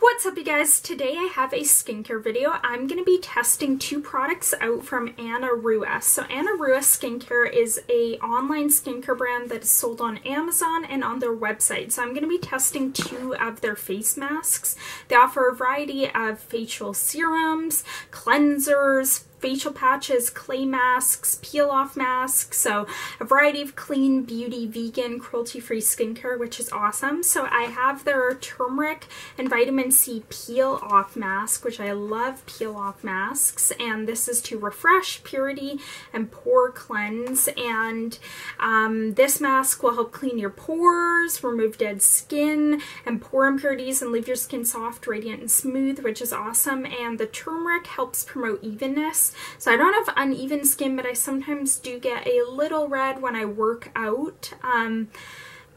What's up you guys? Today I have a skincare video. I'm going to be testing two products out from Anairui's. So Anairui's Skincare is a online skincare brand that is sold on Amazon and on their website. So I'm going to be testing two of their face masks. They offer a variety of facial serums, cleansers, facial patches, clay masks, peel off masks, so a variety of clean beauty, vegan, cruelty free skincare, which is awesome. So I have their turmeric and vitamin C peel off mask, which I love peel off masks, and this is to refresh, purity, and pore cleanse. And um, this mask will help clean your pores, remove dead skin and pore impurities, and leave your skin soft, radiant, and smooth, which is awesome. And the turmeric helps promote evenness so I don't have uneven skin, but I sometimes do get a little red when I work out. Um,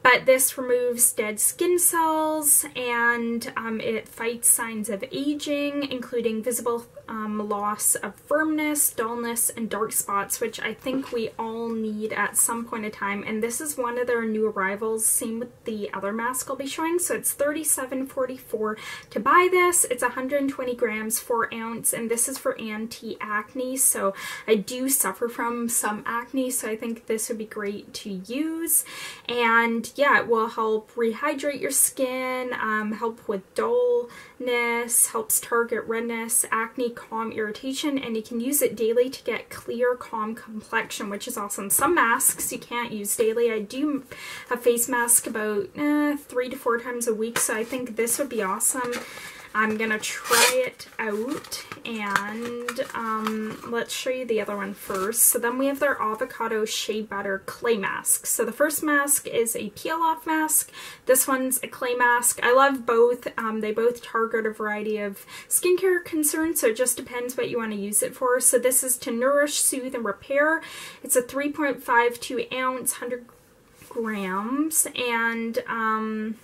but this removes dead skin cells and um, it fights signs of aging, including visible um, loss of firmness, dullness, and dark spots, which I think we all need at some point in time. And this is one of their new arrivals, same with the other mask I'll be showing. So it's $37.44 to buy this. It's 120 grams, 4 ounce, and this is for anti-acne. So I do suffer from some acne, so I think this would be great to use. And yeah, it will help rehydrate your skin, um, help with dullness, helps target redness, acne, calm irritation, and you can use it daily to get clear, calm complexion, which is awesome. Some masks you can't use daily. I do a face mask about eh, three to four times a week, so I think this would be awesome. I'm gonna try it out and um, let's show you the other one first. So then we have their avocado shea butter clay mask. So the first mask is a peel off mask. This one's a clay mask. I love both. Um, they both target a variety of skincare concerns, so it just depends what you want to use it for. So this is to nourish, soothe, and repair. It's a 3.52 ounce, 100 grams, and um,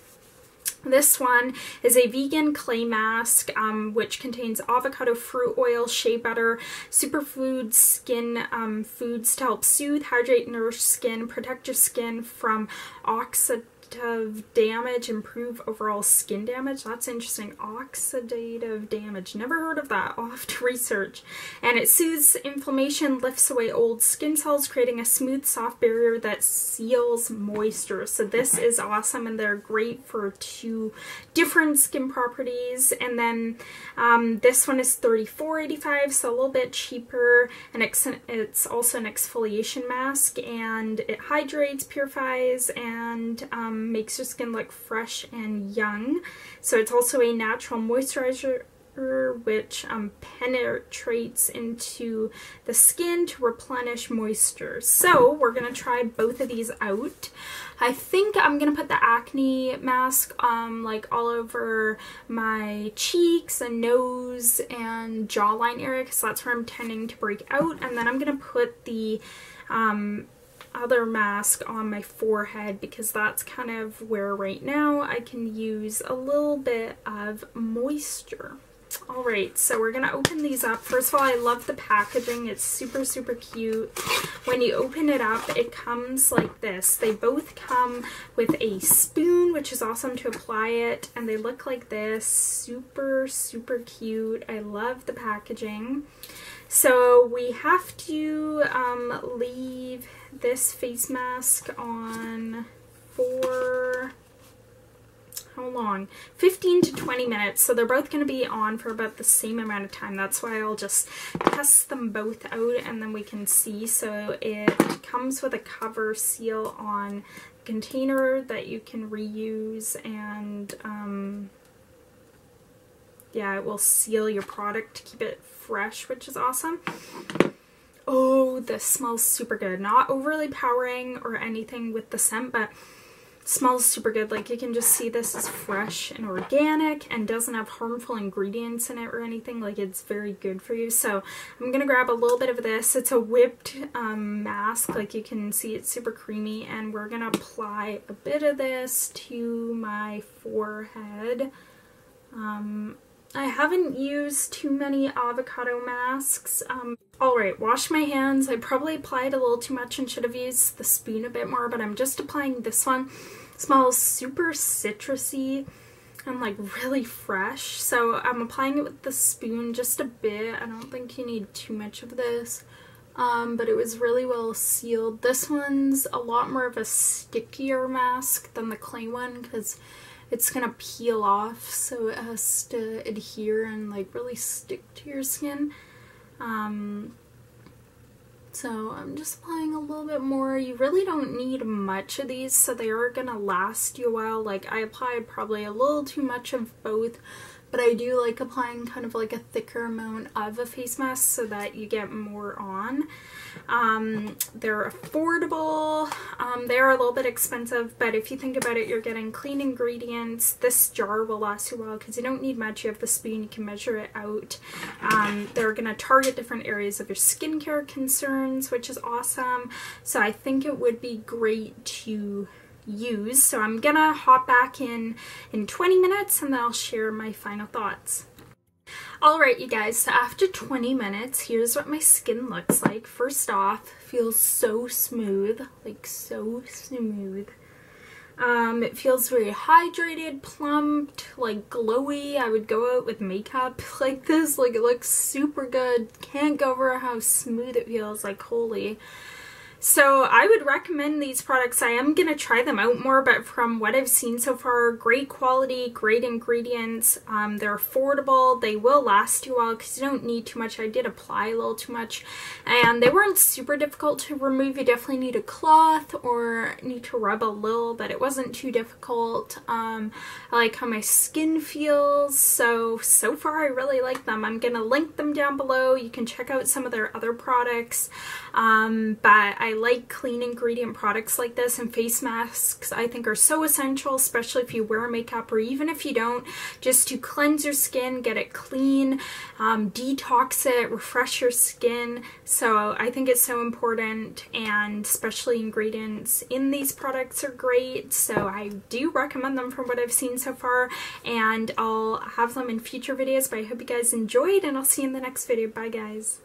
this one is a vegan clay mask um, which contains avocado fruit oil, shea butter, superfood skin um, foods to help soothe, hydrate, nourish skin, protect your skin from oxidative oxidative damage, improve overall skin damage. That's interesting. Oxidative damage. Never heard of that. I'll have to research. And it soothes inflammation, lifts away old skin cells, creating a smooth, soft barrier that seals moisture. So this is awesome and they're great for two different skin properties. And then um, this one is $34.85, so a little bit cheaper. And it's also an exfoliation mask and it hydrates, purifies, and um, makes your skin look fresh and young. So it's also a natural moisturizer which um, penetrates into the skin to replenish moisture. So we're going to try both of these out. I think I'm going to put the acne mask um, like all over my cheeks and nose and jawline area because that's where I'm tending to break out. And then I'm going to put the um, other mask on my forehead because that's kind of where right now I can use a little bit of moisture. Alright, so we're going to open these up. First of all, I love the packaging. It's super, super cute. When you open it up, it comes like this. They both come with a spoon, which is awesome to apply it, and they look like this. Super, super cute. I love the packaging. So we have to um, leave this face mask on for how long? 15 to 20 minutes. So they're both going to be on for about the same amount of time. That's why I'll just test them both out and then we can see. So it comes with a cover seal on container that you can reuse and um, yeah it will seal your product to keep it fresh which is awesome Oh, this smells super good. Not overly powering or anything with the scent, but smells super good. Like you can just see this is fresh and organic and doesn't have harmful ingredients in it or anything. Like it's very good for you. So I'm going to grab a little bit of this. It's a whipped um, mask. Like you can see it's super creamy and we're going to apply a bit of this to my forehead. Um, I haven't used too many avocado masks. Um, Alright, wash my hands. I probably applied a little too much and should have used the spoon a bit more, but I'm just applying this one. It smells super citrusy and like really fresh. So I'm applying it with the spoon just a bit. I don't think you need too much of this. Um, but it was really well sealed. This one's a lot more of a stickier mask than the clay one because it's gonna peel off so it has to adhere and like really stick to your skin. Um, so I'm just applying a little bit more. You really don't need much of these, so they are to last you a while. Like I applied probably a little too much of both, but I do like applying kind of like a thicker amount of a face mask so that you get more on. Um, they're affordable. Um, they're a little bit expensive, but if you think about it, you're getting clean ingredients. This jar will last you a while because you don't need much. You have the spoon, you can measure it out. Um, they're going to target different areas of your skincare concerns, which is awesome. So I think it would be great to use. So I'm gonna hop back in in 20 minutes and then I'll share my final thoughts. Alright you guys, so after 20 minutes, here's what my skin looks like. First off, feels so smooth, like so smooth. Um, it feels very hydrated, plumped, like glowy. I would go out with makeup like this, like it looks super good. Can't go over how smooth it feels, like holy. So I would recommend these products. I am going to try them out more, but from what I've seen so far, great quality, great ingredients. Um, they're affordable. They will last you while because you don't need too much. I did apply a little too much. And they weren't super difficult to remove. You definitely need a cloth or need to rub a little, but it wasn't too difficult. Um, I like how my skin feels. So, so far I really like them. I'm going to link them down below. You can check out some of their other products. Um, but I like clean ingredient products like this and face masks I think are so essential, especially if you wear makeup or even if you don't, just to cleanse your skin, get it clean, um, detox it, refresh your skin. So I think it's so important and especially ingredients in these products are great. So I do recommend them from what I've seen so far and I'll have them in future videos, but I hope you guys enjoyed and I'll see you in the next video. Bye guys.